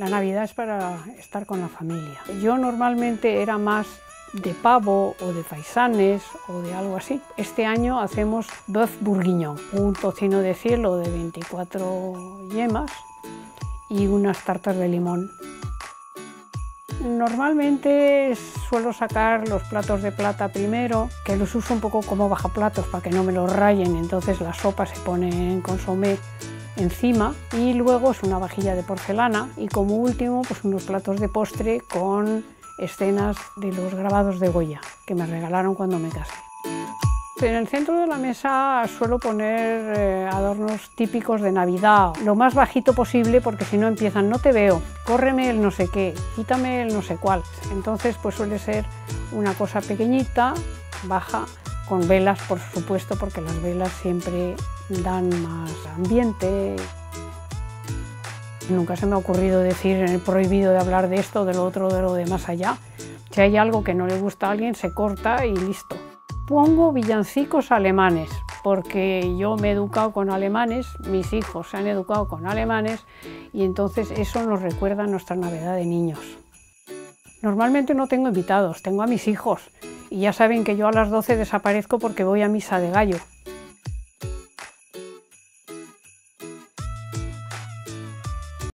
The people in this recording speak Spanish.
La Navidad es para estar con la familia. Yo normalmente era más de pavo o de faisanes o de algo así. Este año hacemos bœuf bourguignon, un tocino de cielo de 24 yemas y unas tartas de limón. Normalmente suelo sacar los platos de plata primero, que los uso un poco como bajaplatos para que no me los rayen, entonces la sopa se pone en consomé encima y luego es una vajilla de porcelana y como último pues unos platos de postre con escenas de los grabados de Goya que me regalaron cuando me casé. En el centro de la mesa suelo poner eh, adornos típicos de Navidad, lo más bajito posible porque si no empiezan, no te veo, córreme el no sé qué, quítame el no sé cuál. Entonces pues suele ser una cosa pequeñita, baja, con velas por supuesto porque las velas siempre dan más ambiente. Nunca se me ha ocurrido decir en el prohibido de hablar de esto, de lo otro, de lo de más allá. Si hay algo que no le gusta a alguien, se corta y listo pongo villancicos alemanes, porque yo me he educado con alemanes, mis hijos se han educado con alemanes y entonces eso nos recuerda nuestra Navidad de niños. Normalmente no tengo invitados, tengo a mis hijos y ya saben que yo a las 12 desaparezco porque voy a misa de gallo.